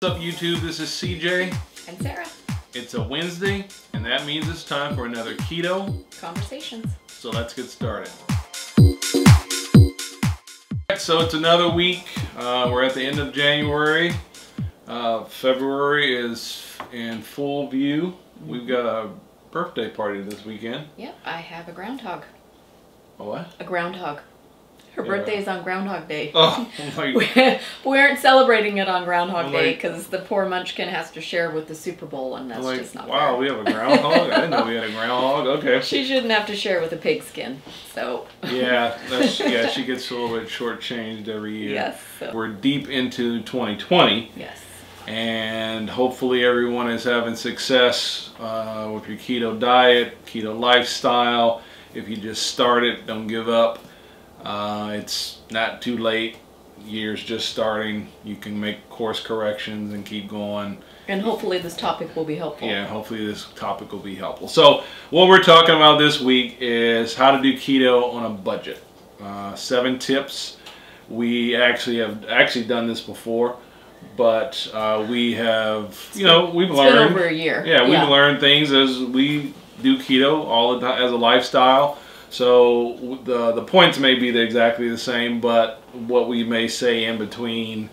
What's up YouTube? This is CJ. And Sarah. It's a Wednesday and that means it's time for another keto conversations. So let's get started. So it's another week. Uh, we're at the end of January. Uh, February is in full view. We've got a birthday party this weekend. Yep, I have a groundhog. A what? A groundhog. Her Yeah. birthday is on Groundhog Day. Oh, my we aren't celebrating it on Groundhog I'm Day like- because the poor munchkin has to share with the Super Bowl, and that's I'm like, just not wow, fair. we have a groundhog? I didn't know we had a groundhog. Okay. She shouldn't have to share with a pigskin. So. Yeah, that's, yeah, she gets a little bit shortchanged every year. yes. So. We're deep into 2020. Yes. and hopefully everyone is having success uh, with your keto diet, keto lifestyle. If you just started, don't give up. Uh, it's not too late. Year's just starting. You can make course corrections and keep going. And hopefully this topic will be helpful. Yeah, hopefully this topic will be helpful. So what we're talking about this week is how to do keto on a budget. Uh, seven tips. We actually have actually done this before, but uh, we have, you know, we've It's learned. over a year. Yeah, we've learned things as we do keto all the time as a lifestyle. So the the points may be exactly the same, but what we may say in between,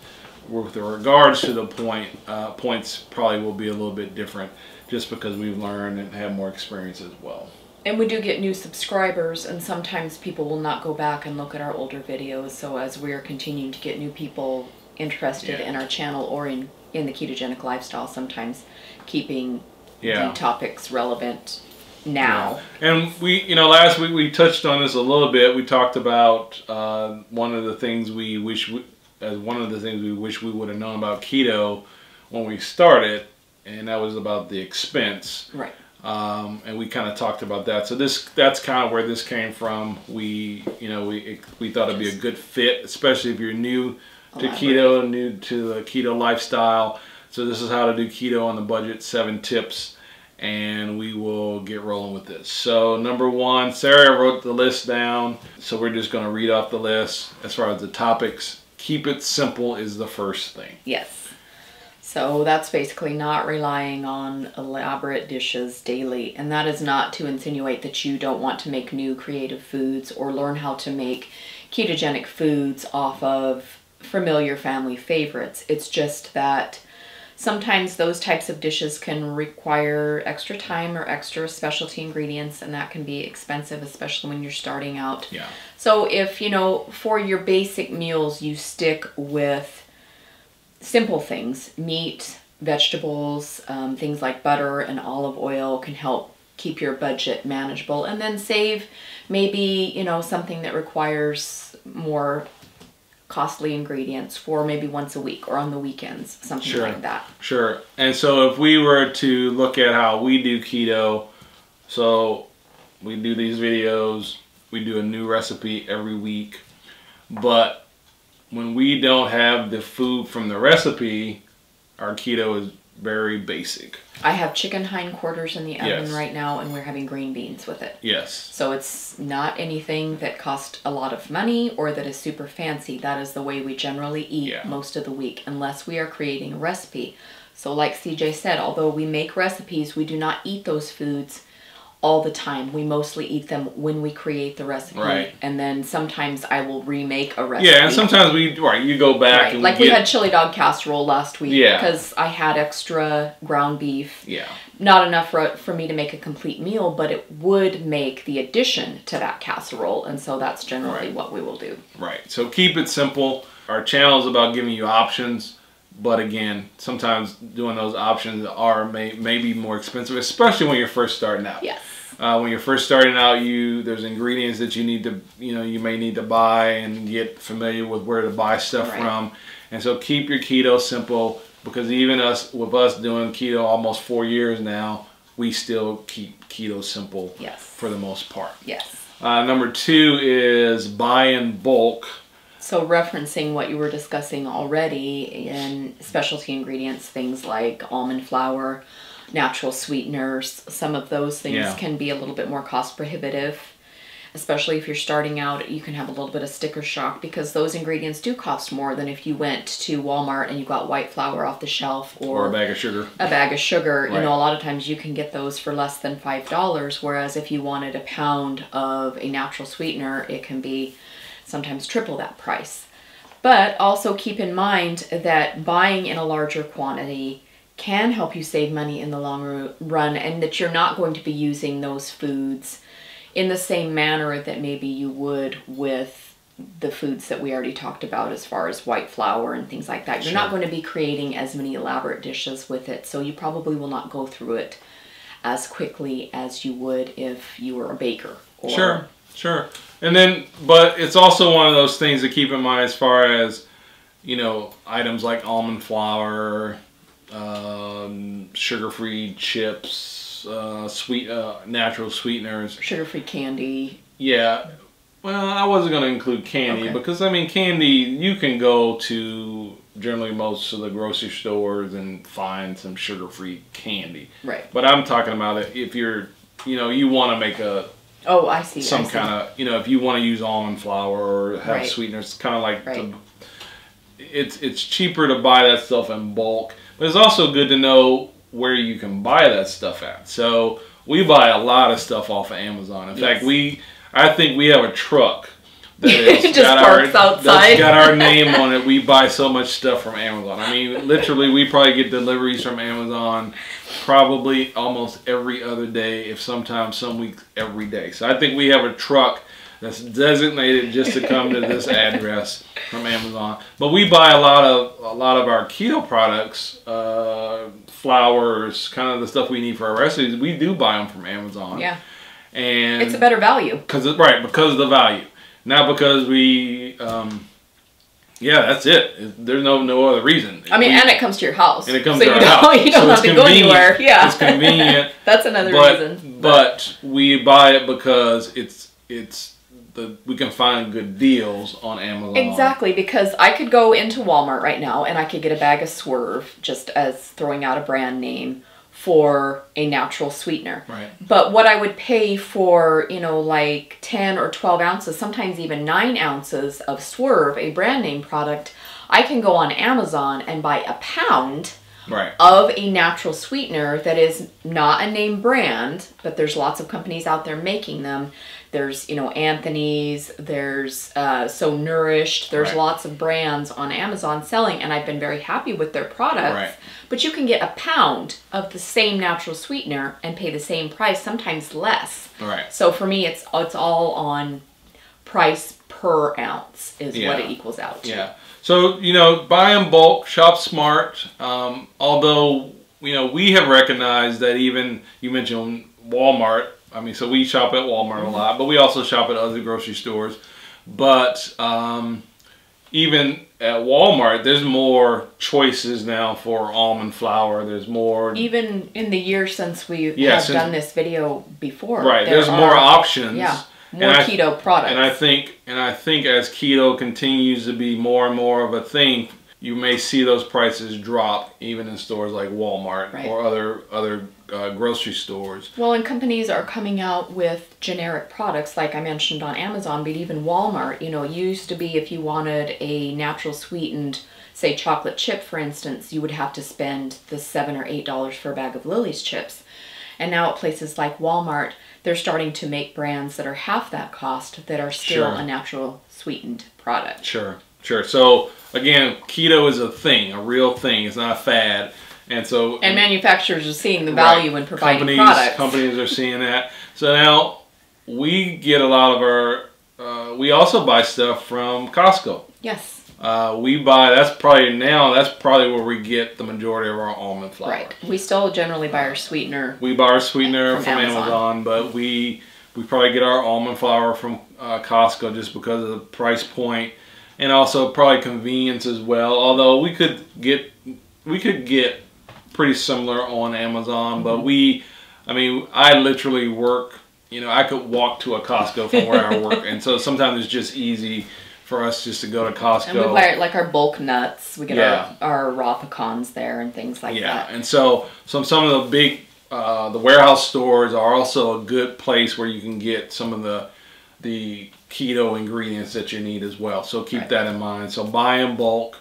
with regards to the point uh, points, probably will be a little bit different, just because we've learned and have more experience as well. And we do get new subscribers, and sometimes people will not go back and look at our older videos. So as we are continuing to get new people interested Yeah. in our channel or in in the ketogenic lifestyle, sometimes keeping Yeah. the topics relevant now. And we, you know, last week we touched on this a little bit. We talked about uh, one of the things we wish, we, as one of the things we wish we would have known about keto when we started, and that was about the expense. Right. Um, and we kind of talked about that. So this, that's kind of where this came from. We, you know, we it, we thought it'd be a good fit, especially if you're new to Elaborate. keto, new to the keto lifestyle. So this is how to do keto on the budget, seven tips and we will get rolling with this. So number one, Sarah wrote the list down. So we're just going to read off the list as far as the topics. Keep it simple is the first thing. Yes. So that's basically not relying on elaborate dishes daily. And that is not to insinuate that you don't want to make new creative foods or learn how to make ketogenic foods off of familiar family favorites. It's just that sometimes those types of dishes can require extra time or extra specialty ingredients, and that can be expensive, especially when you're starting out. Yeah. So if, you know, for your basic meals, you stick with simple things, meat, vegetables, um, things like butter and olive oil can help keep your budget manageable. And then save maybe, you know, something that requires more costly ingredients for maybe once a week or on the weekends, something Sure. like that. Sure. And so if we were to look at how we do keto, so we do these videos, we do a new recipe every week, but when we don't have the food from the recipe, our keto is very basic. I have chicken hindquarters in the oven Yes. right now and we're having green beans with it. Yes. So it's not anything that cost a lot of money or that is super fancy. That is the way we generally eat Yeah. most of the week, unless we are creating a recipe. So, like CJ said, although we make recipes, we do not eat those foods all the time. We mostly eat them when we create the recipe. Right. And then sometimes I will remake a recipe. Yeah, and sometimes we right you go back Right. and Like we we get, had chili dog casserole last week Yeah. because I had extra ground beef yeah not enough for, for me to make a complete meal, but it would make the addition to that casserole. And so that's generally Right. what we will do. right. So keep it simple. Our channel is about giving you options, but again, sometimes doing those options are may may be more expensive, especially when you're first starting out. Yes. Uh, when you're first starting out, you there's ingredients that you need to you know you may need to buy and get familiar with where to buy stuff Right. from, and so keep your keto simple because even us with us doing keto almost four years now, we still keep keto simple Yes. for the most part. Yes. Uh, number two is buy in bulk. So referencing what you were discussing already in specialty ingredients, things like almond flour, natural sweeteners, some of those things Yeah. can be a little bit more cost prohibitive. especially if you're starting out, you can have a little bit of sticker shock because those ingredients do cost more than if you went to Walmart and you got white flour off the shelf or, or a bag of sugar. A bag of sugar. Right. You know, a lot of times you can get those for less than five dollars, whereas if you wanted a pound of a natural sweetener, it can be sometimes triple that price. But also keep in mind that buying in a larger quantity can help you save money in the long run and that you're not going to be using those foods in the same manner that maybe you would with the foods that we already talked about as far as white flour and things like that. You're Sure. not going to be creating as many elaborate dishes with it, so you probably will not go through it as quickly as you would if you were a baker. Sure, sure. And then, but it's also one of those things to keep in mind as far as, you know, items like almond flour, um, sugar-free chips, uh, sweet, uh, natural sweeteners. Sugar-free candy. Yeah. Well, I wasn't going to include candy Okay. because I mean, candy you can go to generally most of the grocery stores and find some sugar-free candy. Right. But I'm talking about it if you're, you know, you want to make a Oh, I see. some kind of you know if you want to use almond flour or have Right. sweeteners kind of like Right. the, it's it's cheaper to buy that stuff in bulk but it's also good to know where you can buy that stuff at. So we buy a lot of stuff off of amazon. In fact we i think we have a truck that has just parks outside. that's got our name on it. We buy so much stuff from amazon. I mean literally we probably get deliveries from amazon probably almost every other day, if sometimes some weeks every day. So I think we have a truck that's designated just to come to this address from Amazon. But we buy a lot of a lot of our keto products, uh, flours, kind of the stuff we need for our recipes. We do buy them from Amazon. Yeah, and it's a better value. because right because of the value, not because we. Um, yeah, that's it. There's no no other reason. I mean, We- and it comes to your house. and it comes so to our house. You don't So have to go anywhere. Yeah, It's convenient. That's another but reason. but we buy it because it's it's the we can find good deals on Amazon. Exactly, because I could go into Walmart right now and I could get a bag of Swerve, just as throwing out a brand name, for a natural sweetener. Right. But what I would pay for, you know, like 10 or 12 ounces, sometimes even 9 ounces of Swerve, a brand name product, I can go on Amazon and buy a pound Right. of a natural sweetener that is not a name brand, but there's lots of companies out there making them. There's, you know, Anthony's, there's uh, So Nourished, there's Right. lots of brands on Amazon selling, and I've been very happy with their products. Right. But you can get a pound of the same natural sweetener and pay the same price, sometimes less. Right. So for me, it's it's all on price per ounce is Yeah. what it equals out to. Yeah. So you know, buy in bulk, shop smart. Um, although you know we have recognized that even you mentioned Walmart. I mean, so we shop at Walmart Mm-hmm. a lot, but we also shop at other grocery stores. But um, even at Walmart, there's more choices now for almond flour. There's more Even in the years since we Yeah, have since- done this video before, right. there There's more options. Yeah, And more I- keto products. And I think, and I think as keto continues to be more and more of a thing, you may see those prices drop even in stores like Walmart Right. or other other uh, grocery stores. well, and companies are coming out with generic products, like I mentioned on Amazon, but even Walmart. You know, used to be if you wanted a natural sweetened, say chocolate chip, for instance, you would have to spend the seven or eight dollars for a bag of Lily's chips. And now at places like Walmart, they're starting to make brands that are half that cost that are still Sure. a natural sweetened product. Sure, sure. So again, keto is a thing, a real thing. It's not a fad. And so And manufacturers are seeing the Right. value in providing companies, products. Companies are seeing that. So now we get a lot of our. Uh, we also buy stuff from Costco. Yes, Uh, we buy. That's probably now. That's probably where we get the majority of our almond flour. right. We still generally buy our sweetener. We buy our sweetener From from, Amazon. Amazon. but we we probably get our almond flour from uh, Costco just because of the price point, and also probably convenience as well. Although we could get we could get pretty similar on Amazon, but Mm-hmm. we, I mean, I literally work. You know, I could walk to a Costco from where I work, and so sometimes it's just easy for us just to go to Costco. And we buy like our bulk nuts. We get Yeah. our, our raw pecans there and things like yeah, that. and so some some of the big uh, the warehouse stores are also a good place where you can get some of the the keto ingredients that you need as well. So keep Right. that in mind. So buy in bulk.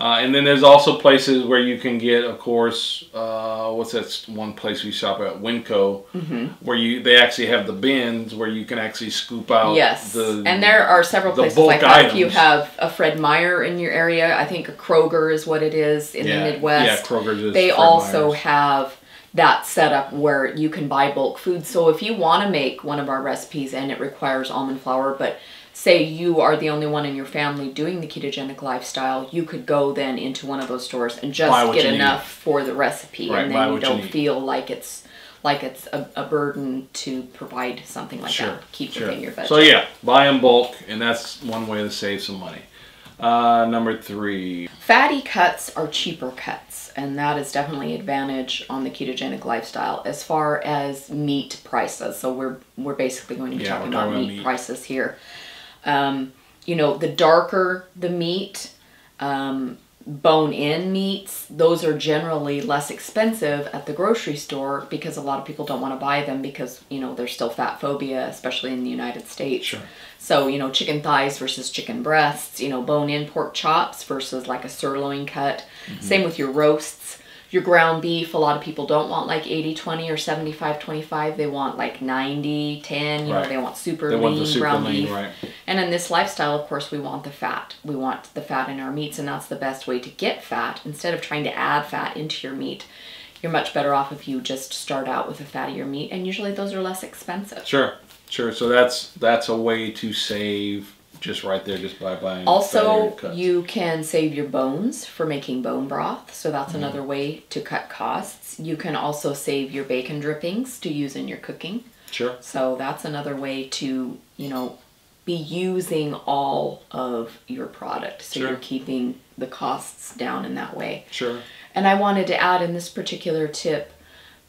Uh, and then there's also places where you can get, of course, uh, what's that one place we shop at, Winco, Mm-hmm. where you they actually have the bins where you can actually scoop out Yes, the and there are several places like that. If you have a Fred Meyer in your area, I think a Kroger is what it is in yeah, the Midwest. Yeah, Kroger's is they Fred also Meyer's. have that setup where you can buy bulk food. So if you want to make one of our recipes and it requires almond flour, but say you are the only one in your family doing the ketogenic lifestyle, you could go then into one of those stores and just get you need. enough for the recipe, Right, and then you don't need. feel like it's like it's a, a burden to provide something like Sure, that. Keep sure. within your budget. So yeah, buy in bulk, and that's one way to save some money. Uh, number three, Fatty cuts are cheaper cuts, and that is definitely advantage on the ketogenic lifestyle as far as meat prices. So we're we're basically going to be Yeah, talking we're about meat, about meat. prices here. Um, you know, the darker the meat, um, bone-in meats, those are generally less expensive at the grocery store because a lot of people don't want to buy them because you know there's still fat phobia, especially in the United States. Sure. So, you know, chicken thighs versus chicken breasts, you know, bone in pork chops versus like a sirloin cut. Mm-hmm. Same with your roasts. Your ground beef, a lot of people don't want like 80 20 or 75 25. They want like 90 10. You Right. know, they want super they lean want the super ground lean, beef. right? And in this lifestyle, of course, we want the fat. We want the fat in our meats, and that's the best way to get fat. Instead of trying to add fat into your meat, you're much better off if you just start out with a fattier meat, and usually those are less expensive. Sure, sure. So that's that's a way to save just right there, just by buying. Also, you can save your bones for making bone broth, so that's Mm-hmm. another way to cut costs. You can also save your bacon drippings to use in your cooking. sure, So that's another way to, you know, be using all of your product. So Sure. you're keeping the costs down in that way. sure. And I wanted to add in this particular tip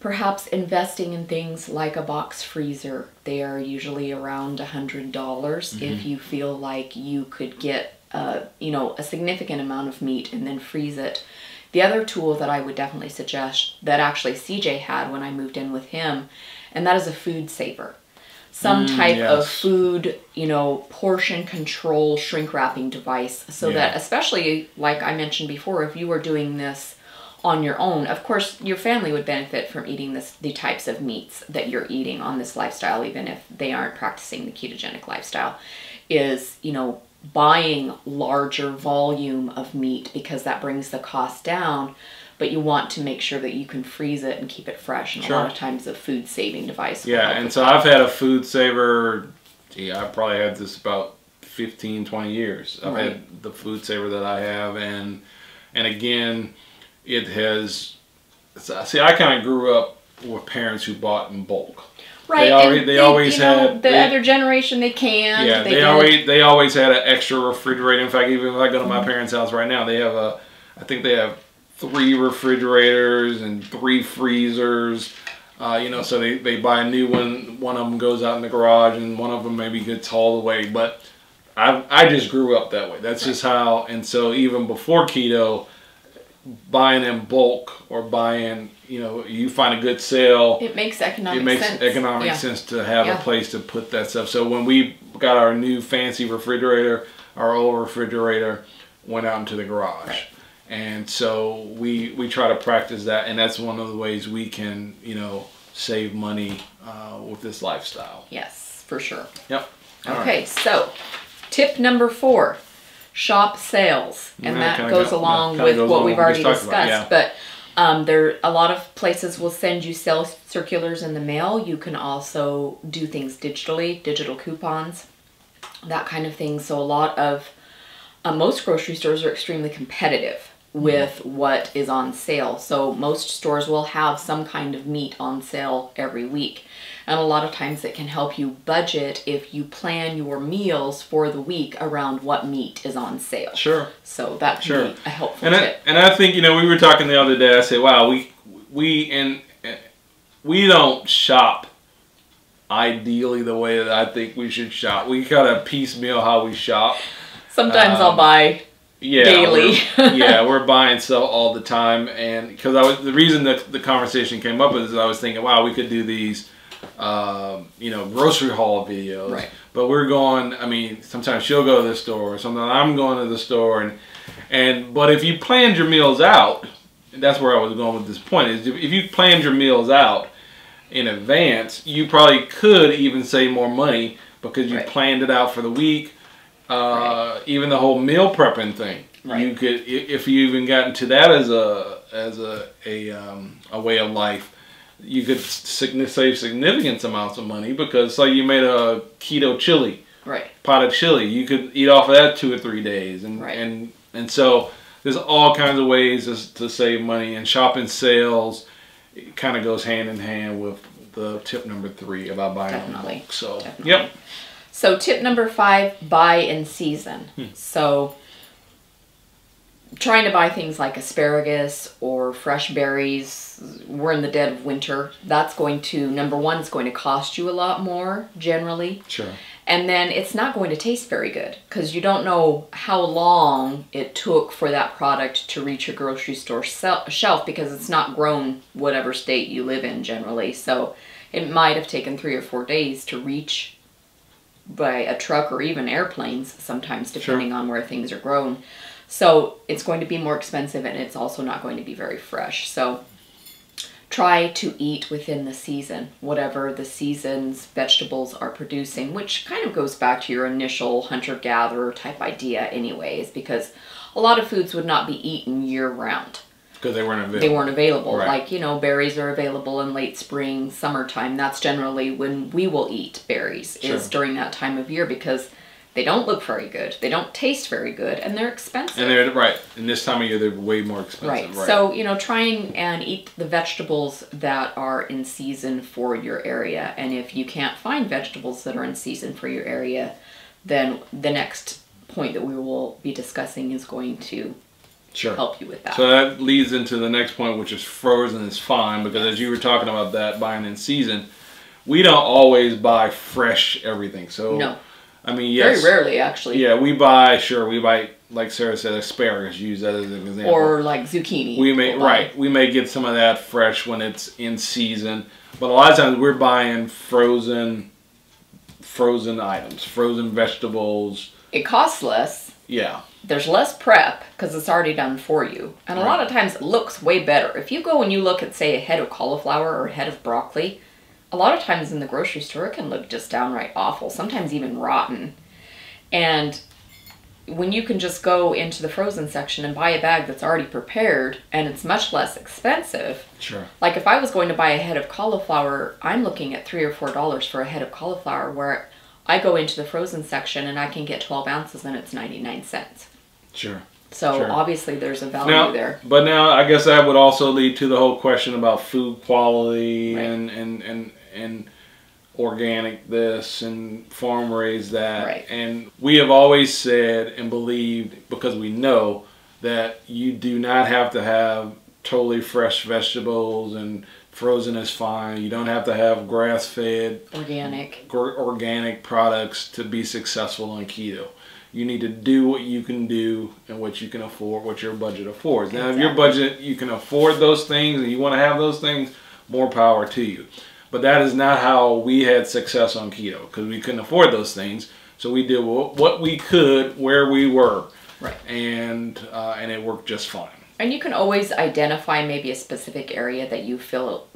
perhaps investing in things like a box freezer. They are usually around a hundred dollars if you feel like you could get uh, you know a significant amount of meat and then freeze it. The other tool that I would definitely suggest that actually CJ had when I moved in with him, and that is a food saver. Some Mm, type of food, you know, portion control shrink wrapping device so Yeah. that especially like I mentioned before, if you were doing this on your own. Of course, your family would benefit from eating this the types of meats that you're eating on this lifestyle, even if they aren't practicing the ketogenic lifestyle. Is you know buying larger volume of meat because that brings the cost down. But you want to make sure that you can freeze it and keep it fresh. And a lot of times, a food saving device. Yeah, and so. I've had a food saver. Gee, I've probably had this about 15, 20 years. I've Right. had the food saver that I have, and and again, it has. See, I kind of grew up with parents who bought in bulk. right. they already- and they always you know, had- the they- other generation. They can. Yeah, they, did. always they always had an extra refrigerator. In fact, even if I go to Mm-hmm. my parents' house right now, they have a. I think they have three refrigerators and three freezers. Uh, you know, so they, they buy a new one. One of them goes out in the garage, and one of them maybe gets hauled away. But I I just grew up that way. That's just how. And so even before keto, buying in bulk or buying, you know, you find a good sale It makes economic it makes sense. economic Yeah. sense to have Yeah. a place to put that stuff. So when we got our new fancy refrigerator, our old refrigerator went out into the garage. Right. And so we we try to practice that, and that's one of the ways we can you know save money uh, with this lifestyle. Yes, for sure. Yep. All right. Okay, so tip number four shop sales. And Yeah, that goes go- along with goes what along we've with what we already discussed. about, But um, there, a lot of places will send you sales circulars in the mail. You can also do things digitally, digital coupons, that kind of thing. So a lot of uh, most grocery stores are extremely competitive with what is on sale. So most stores will have some kind of meat on sale every week. And a lot of times it can help you budget if you plan your meals for the week around what meat is on sale. Sure. So that can Sure. a helpful And I, and I think you know we were talking the other day. I said, "Wow, we we and we don't shop ideally the way that I think we should shop. We kind of piecemeal how we shop. Sometimes I'll um, buy Yeah, Daily. we're- yeah, we're buying stuff all the time, and because I was the reason that the conversation came up is I was thinking, wow, we could do these uh, you know, grocery haul videos. Right. But we're going. I mean, sometimes she'll go to the store, or sometimes I'm going to the store, and and but if you planned your meals out, that's where I was going with this point. Is if if you planned your meals out in advance, you probably could even save more money because you Right. planned it out for the week. Uh, Even the whole meal prepping thing, Right. you could if you even got into that as a as a a, um, a way of life, you could save significant amounts of money because say you made a keto chili Right. pot of chili. You could eat off of that two or three days, and Right. and and so there's all kinds of ways to, to save money. And shopping sales kind of goes hand in hand with the tip number three about buying in Definitely. bulk. So Definitely. yep, So tip number five, buy in season. Hmm. So trying to buy things like asparagus or fresh berries, we're in the dead of winter. That's going to number one, it's going to cost you a lot more generally. sure, And then it's not going to taste very good because you don't know how long it took for that product to reach your grocery store shelf because it's not grown whatever state you live in generally. So it might have taken three or four days to reach by a truck or even airplanes sometimes depending on where things are grown. So it's going to be more expensive and it's also not going to be very fresh. So try to eat within the season, whatever the season's vegetables are producing, which kind of goes back to your initial hunter gatherer type idea, anyways, because a lot of foods would not be eaten year round. Because they weren't available. They weren't available. Right. Like, you know, berries are available in late spring, summertime. That's generally when we will eat berries, is during that time of year because they don't look very good, they don't taste very good, and they're expensive. And they're right. And this time of year, they're way more expensive. Right. Right. So, you know, trying and eat the vegetables that are in season for your area. And if you can't find vegetables that are in season for your area, then the next point that we will be discussing is going to sure. help you with that. So that leads into the next point, which is frozen is fine because as you were talking about that buying in season, we don't always buy fresh everything. So no, I mean, yes, very rarely actually. Yeah, we buy sure we buy like Sarah said asparagus. Use that as an example. Or like zucchini. we may We'll right we may get some of that fresh when it's in season, but a lot of times we're buying frozen frozen items, frozen vegetables. It costs less. Yeah, There's less prep because it's already done for you. And a lot of times it looks way better. If you go and you look at, say, a head of cauliflower or a head of broccoli, a lot of times in the grocery store it can look just downright awful, sometimes even rotten. And when you can just go into the frozen section and buy a bag that's already prepared and it's much less expensive, sure. like if I was going to buy a head of cauliflower, I'm looking at three or four dollars for a head of cauliflower where I go into the frozen section and I can get 12 ounces and it's 99 cents. Sure. So Sure. obviously there's a value Now, there. but now I guess that would also lead to the whole question about food quality Right. and, and, and, and organic this and farm raised that. Right. And we have always said and believed because we know that you do not have to have totally fresh vegetables and frozen is fine. You don't have to have grass fed Organic. organic products to be successful on keto. You need to do what you can do and what you can afford, what your budget affords. Now, if your budget, you can afford those things and you want to have those things, more power to you. But that is not how we had success on keto because we couldn't afford those things. So we did what what we could where we were, Right. and uh, and it worked just fine. And you can always identify maybe a specific area that you feel,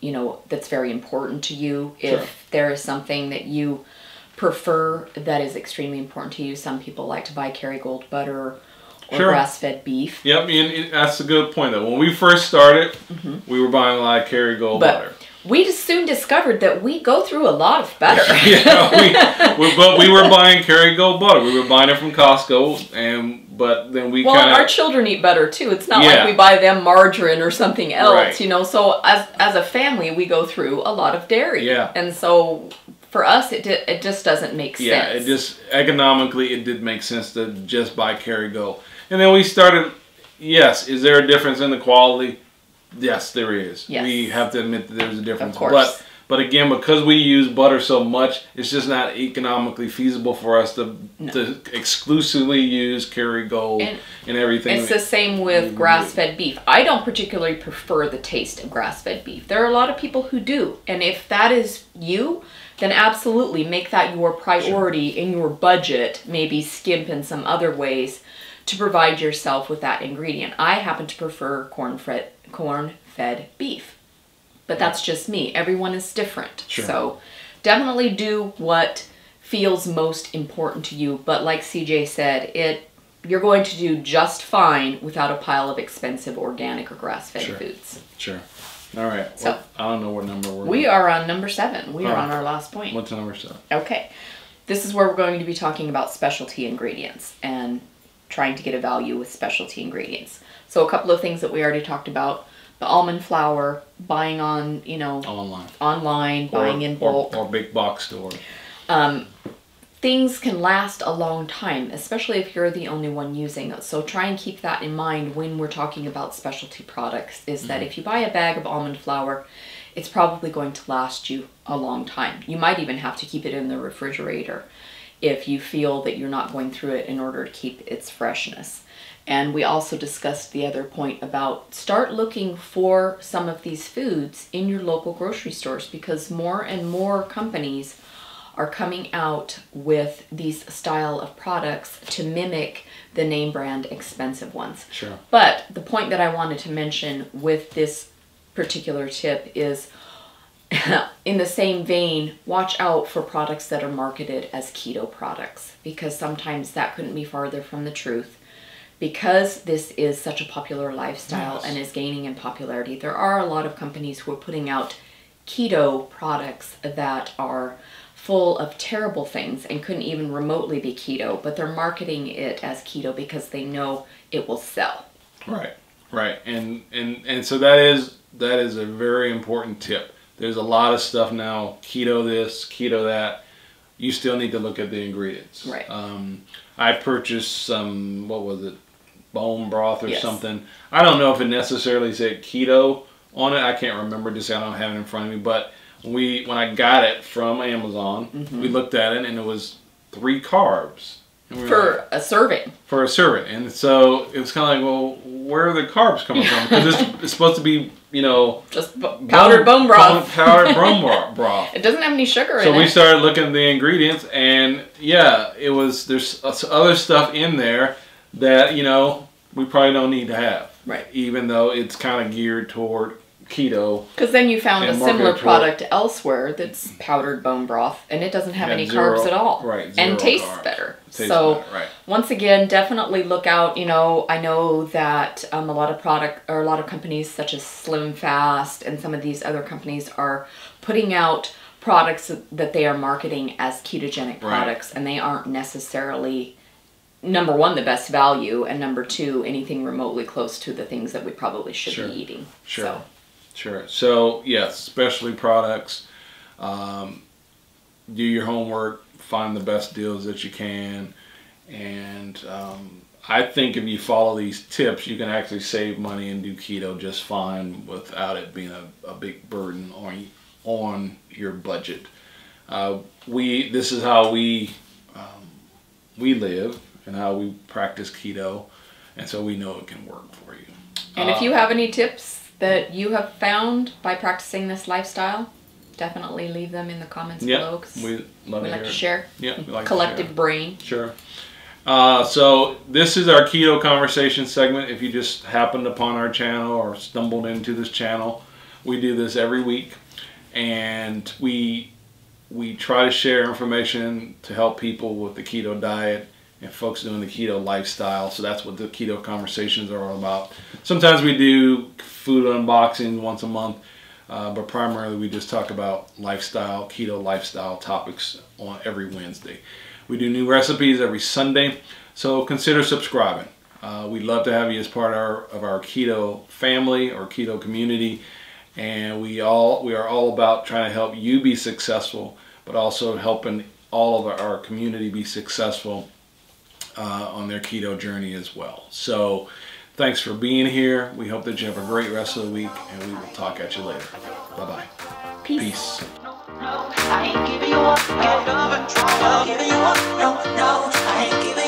you know, that's very important to you. If Sure. there is something that you prefer that is extremely important to you, some people like to buy Kerrygold butter or Sure. grass-fed beef. Yep, and that's a good point though. When we first started, mm-hmm. we were buying a lot of Kerrygold. But butter. we just soon discovered that we go through a lot of butter. yeah, we, we, but we were buying Kerrygold butter. We were buying it from Costco, and but then we Well, kind and our children eat butter too. It's not Yeah. like we buy them margarine or something else, Right. you know. So as as a family, we go through a lot of dairy. Yeah. And so for us, it di- it just doesn't make sense. yeah, it just economically it did make sense to just buy Kerrygold, and then we started. Yes, is there a difference in the quality? Yes, there is. Yes. We have to admit that there's a difference, Of course. but But again, because we use butter so much, it's just not economically feasible for us to No. to exclusively use Kerrygold And and, everything. It's the same with mm-hmm. grass fed beef. I don't particularly prefer the taste of grass fed beef. There are a lot of people who do. And if that is you, then absolutely make that your priority in your budget. Maybe skimp in some other ways to provide yourself with that ingredient. I happen to prefer corn fed, corn fed beef. But that's just me. Everyone is different. Sure. So definitely do what feels most important to you. But like CJ said, it you're going to do just fine without a pile of expensive organic or grass-fed Sure. foods. Sure. All right. So- What- I don't know what number we're. We are on number seven. We are on our last point. What's number seven? Okay. This is where we're going to be talking about specialty ingredients and trying to get a value with specialty ingredients. So a couple of things that we already talked about. The almond flour, buying on, you know, Online. online, buying in bulk. or, or big box store. um, things can last a long time, especially if you're the only one using it. So try and keep that in mind when we're talking about specialty products. Is that mm-hmm. if you buy a bag of almond flour, it's probably going to last you a long time. You might even have to keep it in the refrigerator if you feel that you're not going through it in order to keep its freshness. And we also discussed the other point about start looking for some of these foods in your local grocery stores because more and more companies are coming out with these style of products to mimic the name brand expensive ones. Sure. But the point that I wanted to mention with this particular tip is in the same vein, watch out for products that are marketed as keto products because sometimes that couldn't be farther from the truth. Because this is such a popular lifestyle Yes. and is gaining in popularity, there are a lot of companies who are putting out keto products that are full of terrible things and couldn't even remotely be keto, but they're marketing it as keto because they know it will sell. Right, right, and and and so that is that is a very important tip. There's a lot of stuff now, keto this, keto that. You still need to look at the ingredients. Right. Um, I purchased some. What was it? Bone broth or Yes. something. I don't know if it necessarily said keto on it. I can't remember. Just say I don't have it in front of me. But we when I got it from Amazon, Mm-hmm. we looked at it and it was three carbs. We were like, For a serving. for a serving. And so it was kind of like, well, where are the carbs coming from? Because it's, it's supposed to be, you know, Just b- powdered bone broth. Powdered bone broth. It doesn't have any sugar So in it. So we started looking at the ingredients, and yeah, it was there's other stuff in there that you know we probably don't need to have. Right. Even though it's kind of geared toward keto. Because then you found a similar product elsewhere that's powdered bone broth and it doesn't have any zero- carbs at all. right, And tastes carbs. better. Tastes so better, right. once again, definitely look out. You know, I know that um, a lot of product or a lot of companies such as Slim Fast and some of these other companies are putting out products that they are marketing as ketogenic Right. products and they aren't necessarily number one the best value and number two anything remotely close to the things that we probably should Sure. be eating. Sure. So, Sure. So yes, specialty products. Um, do your homework. Find the best deals that you can, and um, I think if you follow these tips, you can actually save money and do keto just fine without it being a, a big burden on on your budget. Uh, we this is how we um, we live and how we practice keto, and so we know it can work for you. And if Uh, you have any tips that you have found by practicing this lifestyle, definitely leave them in the comments Yeah, below. 'cause we love we to like to share. Yeah, like to Collective brain. Sure. Uh, so this is our keto conversation segment. If you just happened upon our channel or stumbled into this channel, we do this every week, and we we try to share information to help people with the keto diet and folks doing the keto lifestyle. So that's what the keto conversations are all about. Sometimes we do food unboxing once a month, uh, but primarily we just talk about lifestyle, keto lifestyle topics on every Wednesday. We do new recipes every Sunday, so consider subscribing. Uh, we'd love to have you as part of our, of our keto family or keto community, and we all we are all about trying to help you be successful, but also helping all of our community be successful uh, on their keto journey as well. So, thanks for being here. We hope that you have a great rest of the week, and we will talk at you later. Bye bye. Peace. Peace. I ain't giving you up. Get love and. Giving you up. No, no,